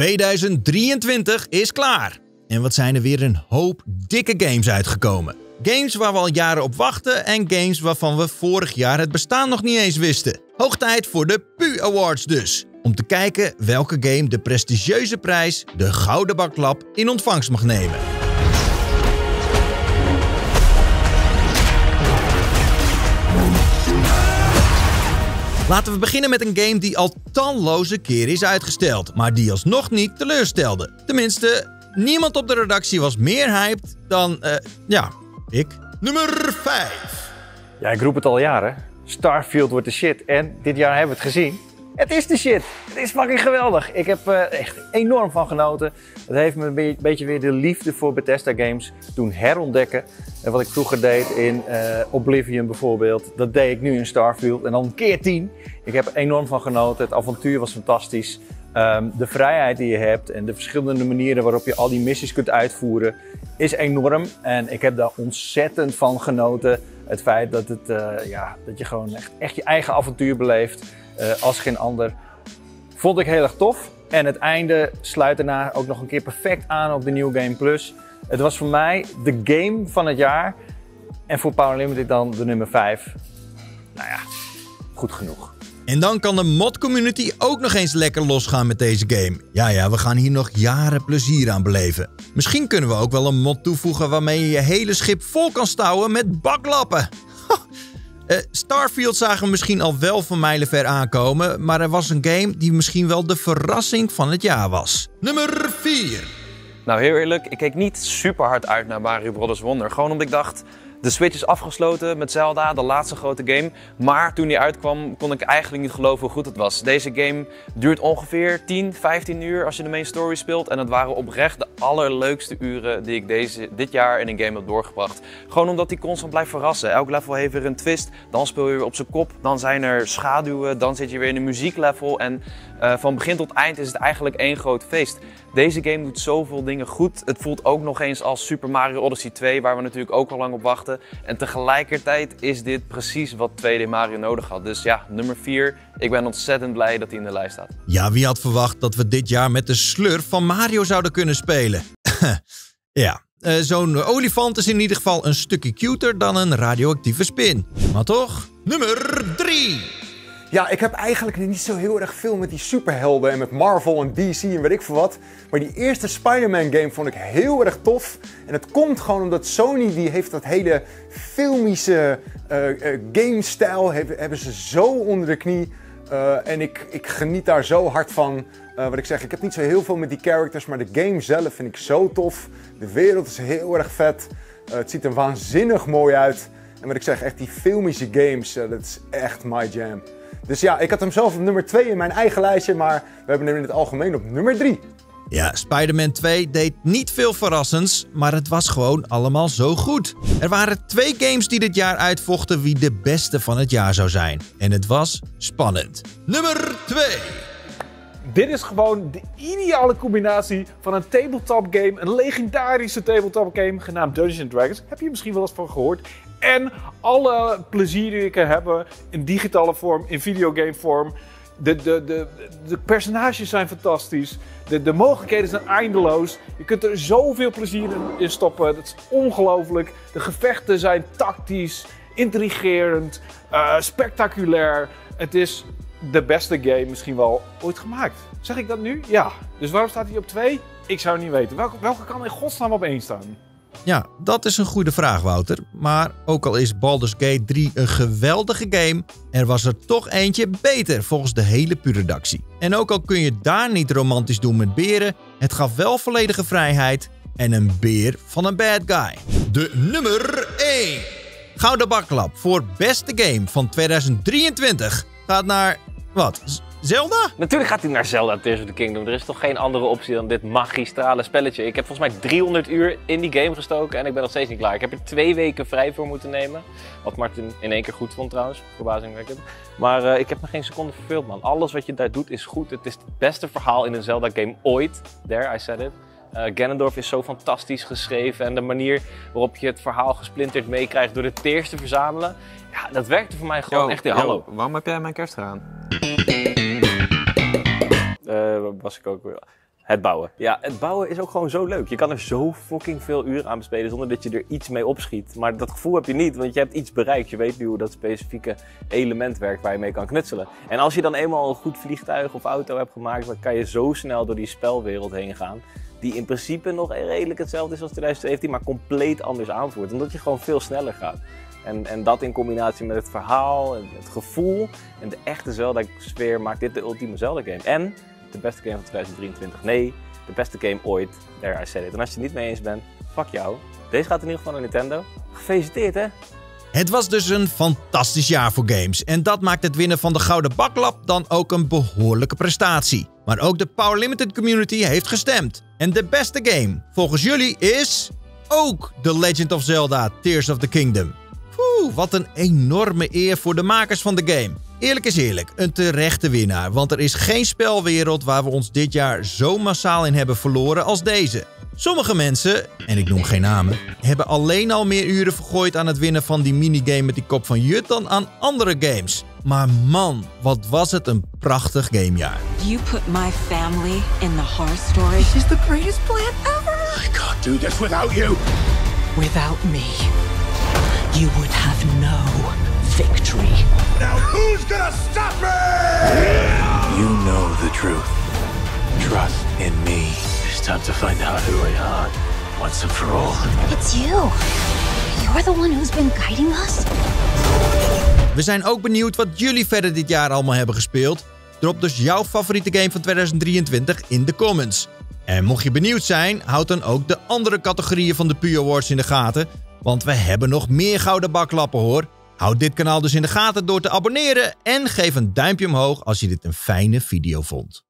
2023 is klaar. En wat zijn er weer een hoop dikke games uitgekomen. Games waar we al jaren op wachten en games waarvan we vorig jaar het bestaan nog niet eens wisten. Hoog tijd voor de PU Awards dus. Om te kijken welke game de prestigieuze prijs, de Gouden Baklap, in ontvangst mag nemen. Laten we beginnen met een game die al talloze keren is uitgesteld, maar die alsnog niet teleurstelde. Tenminste, niemand op de redactie was meer hyped dan, eh, ja, ik. Nummer 5. Ja, ik roep het al jaren. Starfield wordt de shit. En dit jaar hebben we het gezien. Het is de shit. Het is fucking geweldig. Ik heb er echt enorm van genoten. Het heeft me een beetje weer de liefde voor Bethesda games doen herontdekken. En wat ik vroeger deed in uh, Oblivion bijvoorbeeld, dat deed ik nu in Starfield. En dan een keer tien. Ik heb er enorm van genoten. Het avontuur was fantastisch. Um, de vrijheid die je hebt en de verschillende manieren waarop je al die missies kunt uitvoeren is enorm. En ik heb daar ontzettend van genoten. Het feit dat, het, uh, ja, dat je gewoon echt, echt je eigen avontuur beleeft uh, als geen ander. Vond ik heel erg tof. En het einde sluit daarna ook nog een keer perfect aan op de New Game Plus. Het was voor mij de game van het jaar. En voor Power Limited dan de nummer 5. Nou ja, goed genoeg. En dan kan de mod community ook nog eens lekker losgaan met deze game. Ja, ja, we gaan hier nog jaren plezier aan beleven. Misschien kunnen we ook wel een mod toevoegen waarmee je je hele schip vol kan stouwen met baklappen. Uh, Starfield zagen we misschien al wel van mijlenver aankomen, maar er was een game die misschien wel de verrassing van het jaar was. Nummer 4. Nou, heel eerlijk, ik keek niet super hard uit naar Mario Bros. Wonder. Gewoon omdat ik dacht, de Switch is afgesloten met Zelda, de laatste grote game. Maar toen die uitkwam, kon ik eigenlijk niet geloven hoe goed het was. Deze game duurt ongeveer 10, 15 uur als je de main story speelt. En het waren oprecht de allerleukste uren die ik deze, dit jaar in een game heb doorgebracht. Gewoon omdat die constant blijft verrassen. Elk level heeft weer een twist. Dan speel je weer op zijn kop. Dan zijn er schaduwen. Dan zit je weer in een muzieklevel. En uh, van begin tot eind is het eigenlijk één groot feest. Deze game doet zoveel dingen goed. Het voelt ook nog eens als Super Mario Odyssey 2, waar we natuurlijk ook al lang op wachten. En tegelijkertijd is dit precies wat 2D Mario nodig had. Dus ja, nummer 4. Ik ben ontzettend blij dat hij in de lijst staat. Ja, wie had verwacht dat we dit jaar met de slurf van Mario zouden kunnen spelen? ja, uh, zo'n olifant is in ieder geval een stukje cuter dan een radioactieve spin. Maar toch, nummer 3. Ja, ik heb eigenlijk niet zo heel erg veel met die superhelden en met Marvel en DC en weet ik veel wat. Maar die eerste Spider-Man game vond ik heel erg tof. En het komt gewoon omdat Sony die heeft dat hele filmische uh, game-stijl hebben ze zo onder de knie. Uh, en ik, ik geniet daar zo hard van. wat ik zeg, ik heb niet zo heel veel met die characters, maar de game zelf vind ik zo tof. De wereld is heel erg vet. het ziet er waanzinnig mooi uit. En wat ik zeg, echt die filmische games, dat is echt my jam. Dus ja, ik had hem zelf op nummer 2 in mijn eigen lijstje, maar we hebben hem in het algemeen op nummer 3. Ja, Spider-Man 2 deed niet veel verrassends, maar het was gewoon allemaal zo goed. Er waren twee games die dit jaar uitvochten wie de beste van het jaar zou zijn. En het was spannend. Nummer 2. Dit is gewoon de ideale combinatie van een tabletop game, een legendarische tabletop game genaamd Dungeons Dragons. Heb je misschien wel eens van gehoord? En alle plezier die je kan hebben in digitale vorm, in videogame vorm. De, de, de, de personages zijn fantastisch. De, de mogelijkheden zijn eindeloos. Je kunt er zoveel plezier in, stoppen. Dat is ongelooflijk. De gevechten zijn tactisch, intrigerend, uh, spectaculair. Het is de beste game misschien wel ooit gemaakt. Zeg ik dat nu? Ja. Dus waarom staat hij op 2? Ik zou het niet weten. Welke, welke kan in godsnaam op 1 staan? Ja, dat is een goede vraag, Wouter. Maar ook al is Baldur's Gate 3 een geweldige game, er was er toch eentje beter volgens de hele redactie. En ook al kun je daar niet romantisch doen met beren, het gaf wel volledige vrijheid en een beer van een bad guy. De nummer 1. Gouden baklap voor beste game van 2023 gaat naar... Wat? Zelda? Natuurlijk gaat hij naar Zelda Tears of the Kingdom. Er is toch geen andere optie dan dit magistrale spelletje. Ik heb volgens mij 300 uur in die game gestoken en ik ben nog steeds niet klaar. Ik heb er twee weken vrij voor moeten nemen. Wat Martin in één keer goed vond trouwens, verbazingwekkend. Maar uh, ik heb me geen seconde verveeld man. Alles wat je daar doet is goed. Het is het beste verhaal in een Zelda game ooit. There, I said it. Uh, Ganondorf is zo fantastisch geschreven en de manier waarop je het verhaal gesplinterd meekrijgt door de teers te verzamelen. Ja, dat werkte voor mij gewoon echt in hallo. Waarom heb jij mijn kerst gedaan? Uh, was ik ook weer. Het bouwen. Ja, het bouwen is ook gewoon zo leuk. Je kan er zo fucking veel uren aan besteden zonder dat je er iets mee opschiet. Maar dat gevoel heb je niet, want je hebt iets bereikt. Je weet nu hoe dat specifieke element werkt waar je mee kan knutselen. En als je dan eenmaal een goed vliegtuig of auto hebt gemaakt, dan kan je zo snel door die spelwereld heen gaan. Die in principe nog redelijk hetzelfde is als 2017, maar compleet anders aanvoert. Omdat je gewoon veel sneller gaat. En, en dat in combinatie met het verhaal, en het gevoel en de echte Zelda-sfeer maakt dit de ultieme Zelda-game. En de beste game van 2023. Nee, de beste game ooit. There I said it. En als je het niet mee eens bent, fuck jou. Deze gaat in ieder geval naar Nintendo. Gefeliciteerd hè. Het was dus een fantastisch jaar voor games. En dat maakt het winnen van de Gouden Baklap dan ook een behoorlijke prestatie. Maar ook de Power Limited community heeft gestemd. En de beste game, volgens jullie, is ook The Legend of Zelda Tears of the Kingdom. Oeh, wat een enorme eer voor de makers van de game. Eerlijk is eerlijk, een terechte winnaar, want er is geen spelwereld waar we ons dit jaar zo massaal in hebben verloren als deze. Sommige mensen, en ik noem geen namen, hebben alleen al meer uren vergooid aan het winnen van die minigame met die kop van Jut dan aan andere games. Maar man, wat was het een prachtig gamejaar. You put my family in the horror story. This is the greatest plan ever. I can't do this without you. Without me, you would have no victory. Now who's gonna stop me? You know the truth. Trust in me. It's time to find out who I am once and for all. It's you. You're the one who's been guiding us. We zijn ook benieuwd wat jullie verder dit jaar allemaal hebben gespeeld. Drop dus jouw favoriete game van 2023 in de comments. En mocht je benieuwd zijn, houd dan ook de andere categorieën van de PU Awards in de gaten. Want we hebben nog meer gouden baklappen hoor. Houd dit kanaal dus in de gaten door te abonneren en geef een duimpje omhoog als je dit een fijne video vond.